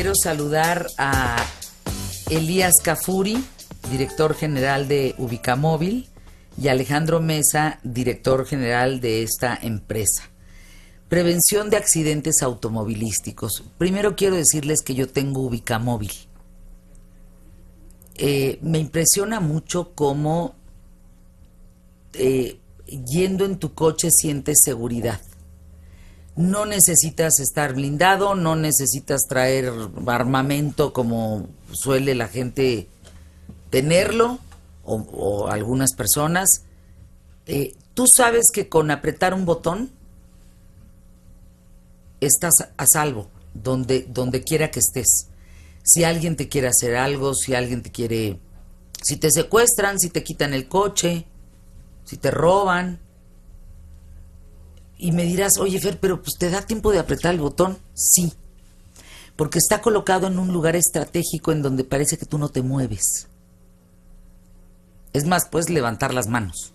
quiero saludar a Elías Cafuri, director general de Ubicamóvil, y Alejandro Mesa, director general de esta empresa. Prevención de accidentes automovilísticos. Primero quiero decirles que yo tengo Ubicamóvil. Eh, me impresiona mucho cómo eh, yendo en tu coche sientes seguridad. No necesitas estar blindado, no necesitas traer armamento como suele la gente tenerlo, o, algunas personas. Eh, tú sabes que con apretar un botón estás a salvo, donde, donde quiera que estés. Si alguien te quiere hacer algo, si alguien te quiere... Si te secuestran, si te quitan el coche, si te roban. Y me dirás, oye Fer, pero pues te da tiempo de apretar el botón. Sí, porque está colocado en un lugar estratégico en donde parece que tú no te mueves. Es más, puedes levantar las manos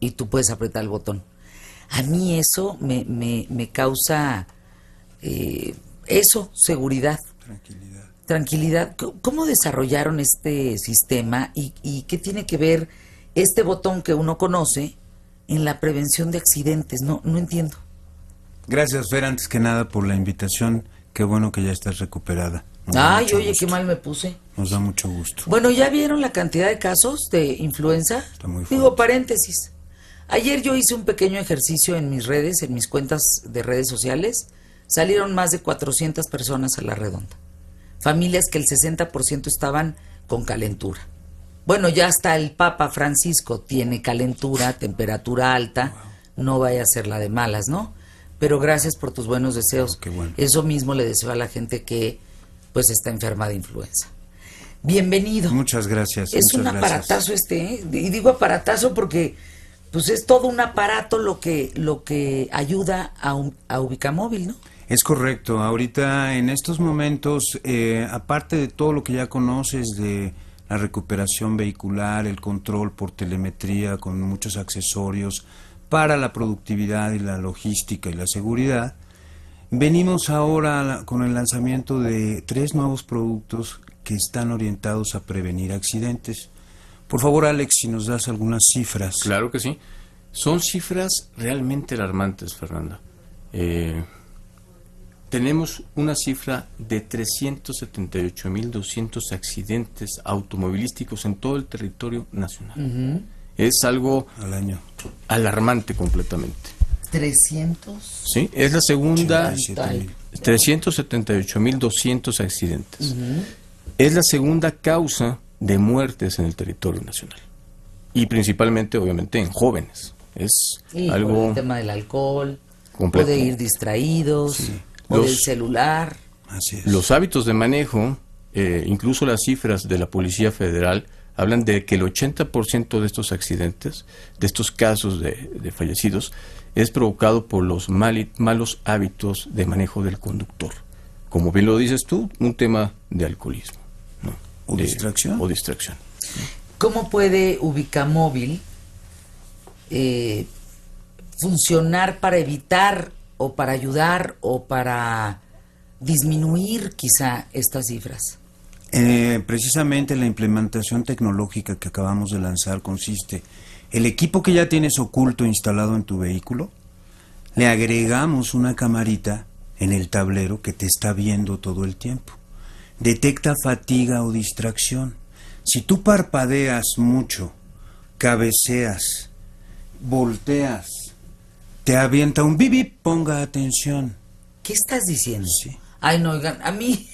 y tú puedes apretar el botón. A mí eso me, me, causa eh, eso, seguridad. Tranquilidad. Tranquilidad. ¿Cómo desarrollaron este sistema y, y qué tiene que ver este botón que uno conoce en la prevención de accidentes? No, no entiendo. Gracias, Fer, antes que nada por la invitación. Qué bueno que ya estás recuperada. Ay, oye, qué mal me puse. Nos da mucho gusto. Bueno, ¿ya vieron la cantidad de casos de influenza? Está muy Digo, paréntesis. Ayer yo hice un pequeño ejercicio en mis redes, en mis cuentas de redes sociales. Salieron más de 400 personas a la redonda. Familias que el 60% estaban con calentura. Bueno, ya hasta el Papa Francisco tiene calentura, temperatura alta. No vaya a ser la de malas, ¿no? Pero gracias por tus buenos deseos. Qué bueno. Eso mismo le deseo a la gente que pues está enferma de influenza. Bienvenido. Muchas gracias. Es un aparatazo este, ¿eh? y digo aparatazo porque pues es todo un aparato lo que lo que ayuda a, un, a Ubicamóvil, ¿no? Es correcto. Ahorita en estos momentos, eh, aparte de todo lo que ya conoces de la recuperación vehicular, el control por telemetría con muchos accesorios para la productividad y la logística y la seguridad, Venimos ahora con el lanzamiento de tres nuevos productos que están orientados a prevenir accidentes. Por favor, Alex, si nos das algunas cifras. Claro que sí. Son cifras realmente alarmantes, Fernanda. Eh, tenemos una cifra de 378.200 accidentes automovilísticos en todo el territorio nacional. Es algo al año alarmante completamente. 300. Sí, es la segunda. 378.200 accidentes. Es la segunda causa de muertes en el territorio nacional. Y principalmente, obviamente, en jóvenes. Es algo. el tema del alcohol, puede ir distraídos, o del celular. Los hábitos de manejo, eh, incluso las cifras de la Policía Federal, hablan de que el 80% de estos accidentes, de estos casos de fallecidos, es provocado por los malos hábitos de manejo del conductor. Como bien lo dices tú, un tema de alcoholismo. ¿O distracción? O distracción. ¿Cómo puede Ubicamóvil eh, funcionar para evitar o para ayudar o para disminuir quizá estas cifras? Eh, precisamente la implementación tecnológica que acabamos de lanzar consiste el equipo que ya tienes oculto instalado en tu vehículo, le agregamos una camarita en el tablero que te está viendo todo el tiempo. Detecta fatiga o distracción. Si tú parpadeas mucho, cabeceas, volteas, te avienta un bibi, ponga atención. ¿Qué estás diciendo? Sí. Ay, no, oigan, a mí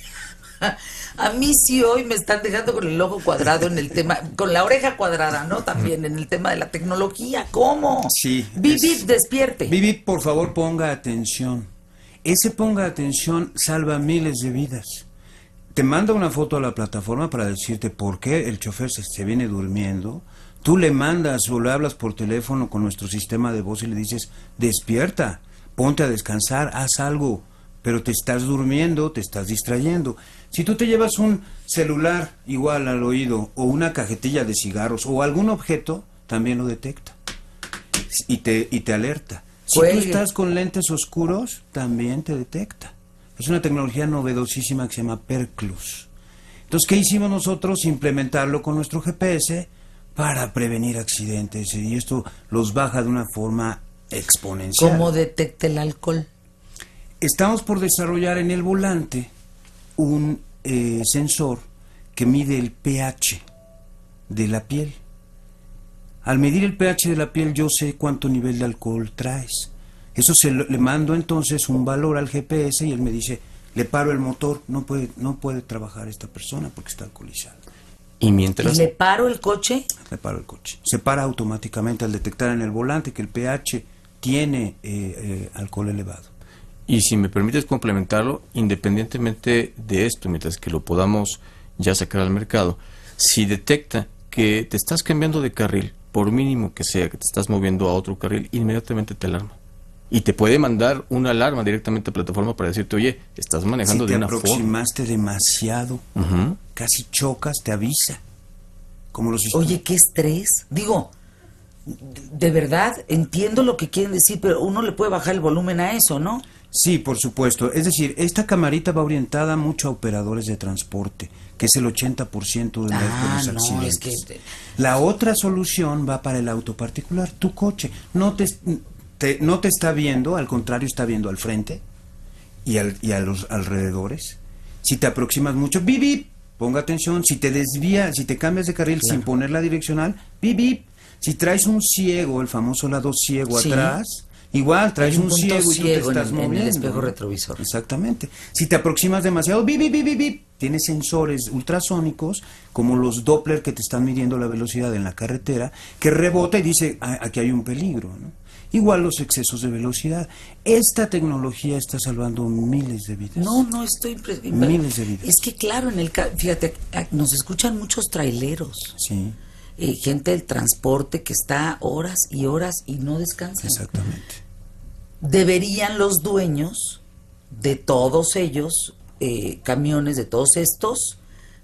a mí sí hoy me están dejando con el ojo cuadrado en el tema, con la oreja cuadrada, ¿no? También en el tema de la tecnología. ¿Cómo? Sí. Vivi, despierte. Vivi, por favor, ponga atención. Ese ponga atención salva miles de vidas. Te manda una foto a la plataforma para decirte por qué el chofer se, se viene durmiendo. Tú le mandas o le hablas por teléfono con nuestro sistema de voz y le dices, despierta, ponte a descansar, haz algo pero te estás durmiendo, te estás distrayendo. Si tú te llevas un celular igual al oído o una cajetilla de cigarros o algún objeto, también lo detecta y te, y te alerta. Si tú estás con lentes oscuros, también te detecta. Es una tecnología novedosísima que se llama Perclus. Entonces, ¿qué hicimos nosotros? Implementarlo con nuestro GPS para prevenir accidentes. Y esto los baja de una forma exponencial. ¿Cómo detecta el alcohol? Estamos por desarrollar en el volante un eh, sensor que mide el pH de la piel. Al medir el pH de la piel yo sé cuánto nivel de alcohol traes. Eso se lo- le mando entonces un valor al GPS y él me dice, le paro el motor, no puede, no puede trabajar esta persona porque está alcoholizada. Y mientras... ¿Y le paro el coche? Le paro el coche. Se para automáticamente al detectar en el volante que el pH tiene eh, eh, alcohol elevado. Y si me permites complementarlo, independientemente de esto, mientras que lo podamos ya sacar al mercado, si detecta que te estás cambiando de carril, por mínimo que sea, que te estás moviendo a otro carril, inmediatamente te alarma. Y te puede mandar una alarma directamente a plataforma para decirte, oye, estás manejando si de te una forma. aproximaste demasiado, casi chocas, te avisa. Como los sistemas- Oye, qué estrés. Digo, de verdad entiendo lo que quieren decir, pero uno le puede bajar el volumen a eso, ¿no? Sí, por supuesto. Es decir, esta camarita va orientada mucho a operadores de transporte, que es el 80% de, Ah, los no, accidentes. es que- La otra solución va para el auto particular, tu coche. No te, te- no te está viendo, al contrario, está viendo al frente y, al- y a los alrededores. Si te aproximas mucho, bip, bip, ponga atención. Si te desvías, si te cambias de carril sin poner la direccional, bip, bip. Si traes un ciego, el famoso lado ciego Sí. atrás, igual traes un ciego y tú te en estás el- en el moviendo. espejo retrovisor. Exactamente. Si te aproximas demasiado, bip, bip, bip, bip, bip, tiene sensores ultrasónicos, como los Doppler que te están midiendo la velocidad en la carretera, que rebota y dice, "Ah, aquí hay un peligro. ¿no? Igual los excesos de velocidad. Esta tecnología está salvando miles de vidas. No, no estoy... Miles de vidas. Es que claro, en el... Fíjate, nos escuchan muchos traileros, Sí, eh, gente del transporte que está horas y horas y no descansa. exactamente. deberían los dueños de todos ellos, eh, camiones de todos estos,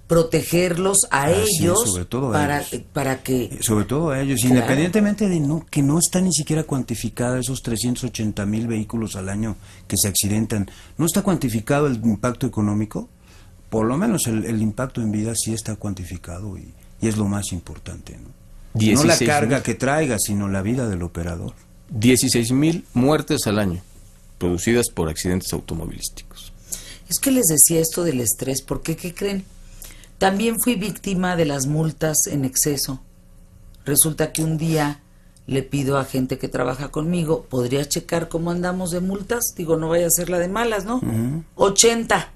protegerlos a ellos sobre todo a para, ellos. para que... Sobre todo a ellos, Claro. independientemente de no, que no está ni siquiera cuantificada esos 380 mil vehículos al año que se accidentan, no está cuantificado el impacto económico, por lo menos el, el impacto en vida sí está cuantificado y, y es lo más importante. ¿no? no la 16 carga mil. que traiga, sino la vida del operador. 16 mil muertes al año producidas por accidentes automovilísticos. Es que les decía esto del estrés, porque ¿qué creen? También fui víctima de las multas en exceso. Resulta que un día le pido a gente que trabaja conmigo, ¿podría checar cómo andamos de multas? Digo, no vaya a ser la de malas, ¿no? 80.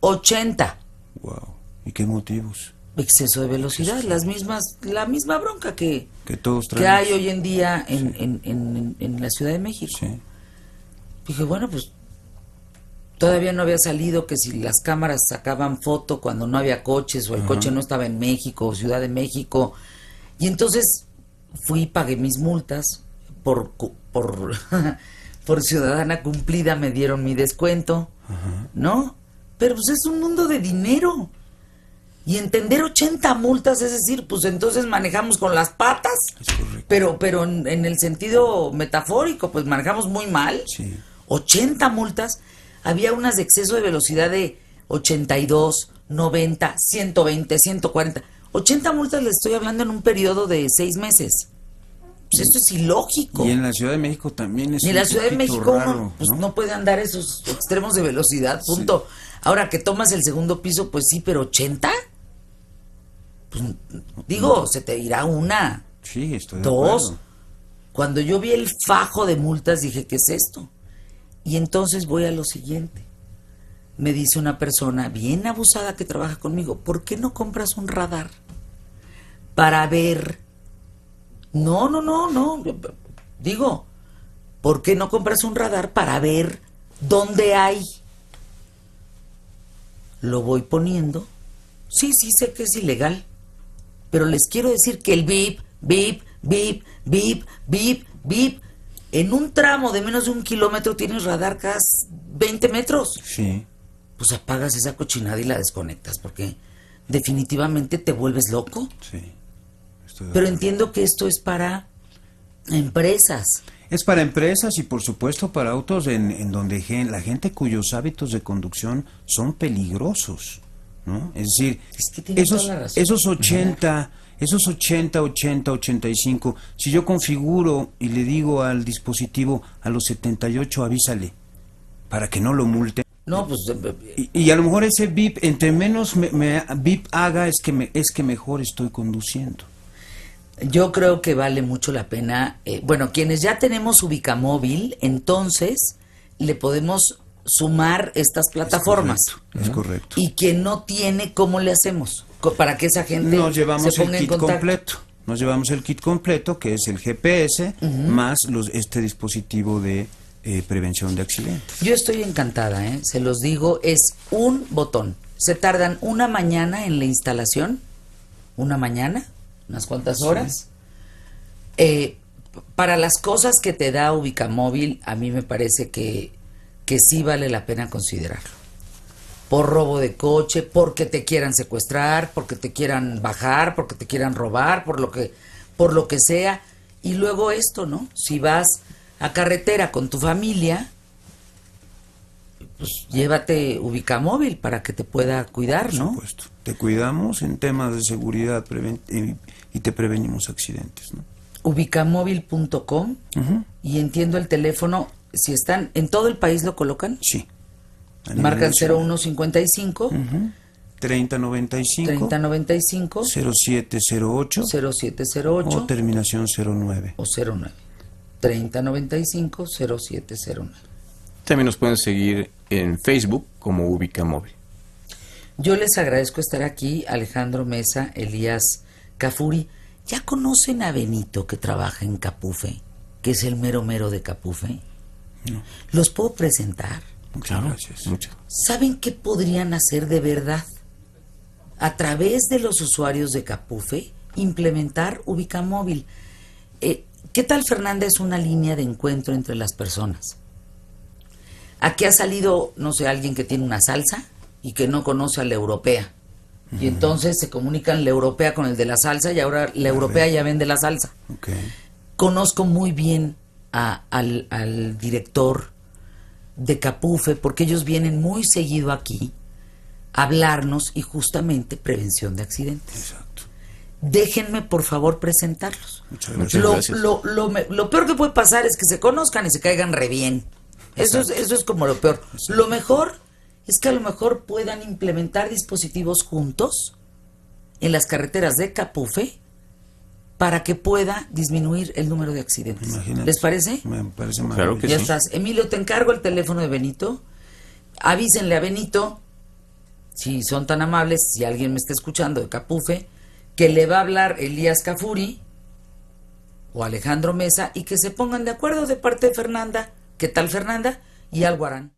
80. Wow. ¿Y qué motivos? exceso de velocidad, las mismas, la misma bronca que, Que todos que hay hoy en día en, en, en, en la Ciudad de México. Sí. Dije, bueno, pues todavía no había salido que si las cámaras sacaban foto cuando no había coches o el coche no estaba en México o Ciudad de México. Y entonces fui y pagué mis multas por, por, por ciudadana cumplida, me dieron mi descuento, ¿no? Pero pues es un mundo de dinero. Y entender 80 multas, es decir, pues entonces manejamos con las patas. Es correcto. Pero, pero en, en el sentido metafórico, pues manejamos muy mal. Sí. 80 multas. Había unas de exceso de velocidad de 82, 90, 120, 140. 80 multas le estoy hablando en un periodo de seis meses. Pues esto es ilógico. Y en la Ciudad de México también es Y en la Ciudad de México raro, uno pues, ¿no? ¿no? puede andar esos extremos de velocidad, punto. Ahora que tomas el segundo piso, pues sí, pero 80. Pues, digo, se te irá una, Sí, estoy dos. Cuando yo vi el fajo de multas dije, ¿qué es esto? Y entonces voy a lo siguiente. Me dice una persona bien abusada que trabaja conmigo, ¿por qué no compras un radar para ver? No, no, no, no. Digo, ¿por qué no compras un radar para ver dónde hay? Lo voy poniendo. Sí, sí, sé que es ilegal. Pero les quiero decir que el bip, bip, bip, bip, bip, bip, en un tramo de menos de un kilómetro tienes radar cada 20 metros. Sí. Pues apagas esa cochinada y la desconectas porque definitivamente te vuelves loco. Sí. Estoy Pero entiendo que esto es para empresas. Es para empresas y por supuesto para autos en, en donde la gente cuyos hábitos de conducción son peligrosos, ¿no? Es decir, Es que tiene esos, esos 80, esos 80, 80, 85, si yo configuro y le digo al dispositivo a los 78 avísale para que no lo multe. No, pues eh, Y, y a lo mejor ese bip, entre menos me, haga, es que, me, es que mejor estoy conduciendo. yo creo que vale mucho la pena. eh, bueno, quienes ya tenemos Ubicamóvil, entonces le podemos sumar estas plataformas. correcto, es correcto. Y quien no tiene, ¿cómo le hacemos? Para que esa gente Nos llevamos se el ponga kit completo. Nos llevamos el kit completo, que es el GPS, más los, este dispositivo de eh, prevención de accidentes. Yo estoy encantada, ¿eh? se los digo, es un botón. Se tardan una mañana en la instalación, una mañana, unas cuantas horas. Eh, para las cosas que te da Ubicamóvil, a mí me parece que, que sí vale la pena considerarlo. Por robo de coche, porque te quieran secuestrar, porque te quieran bajar, porque te quieran robar, por lo que, por lo que sea. Y luego esto, ¿no? Si vas a carretera con tu familia, pues llévate Ubicamóvil para que te pueda cuidar, Por ¿no? supuesto. Te cuidamos en temas de seguridad y, te prevenimos accidentes. ¿no? Ubicamóvil.com y entiendo el teléfono, si están en todo el país lo colocan, Sí. Marcan nacional. 0155 Ujú. 3095 3095 0708 0708 o terminación 09. o 09. 3095 0709. También nos pueden seguir en Facebook como Ubica Móvil. Yo les agradezco estar aquí, Alejandro Mesa, Elías Cafuri. ¿Ya conocen a Benito que trabaja en Capufe? Que es el mero mero de Capufe. ¿Los puedo presentar? Muchas gracias. Mucho. ¿Saben qué podrían hacer de verdad? A través de los usuarios de Capufe, implementar Ubicamóvil. Eh, ¿Qué tal, Fernanda? Es una línea de encuentro entre las personas. Aquí ha salido, no sé, alguien que tiene una salsa y que no conoce a la europea. Y entonces se comunican la europea con el de la salsa y ahora la europea ya vende la salsa conozco muy bien a- al, al director de Capufe porque ellos vienen muy seguido aquí a hablarnos y justamente prevención de accidentes. Exacto. Déjenme por favor presentarlos. Muchas Lo, gracias. lo, lo, lo peor que puede pasar es que se conozcan y se caigan re bien. Eso es, eso es como lo peor. Lo mejor es que a lo mejor puedan implementar dispositivos juntos en las carreteras de Capufe para que pueda disminuir el número de accidentes. Imagínate. ¿Les parece? Me parece Claro que ya sí. estás. Emilio, te encargo el teléfono de Benito. Avísenle a Benito, si son tan amables, si alguien me está escuchando de Capufe, que le va a hablar Elías Cafuri o Alejandro Mesa y que se pongan de acuerdo de parte de Fernanda. ¿Qué tal Fernanda? Y algo harán.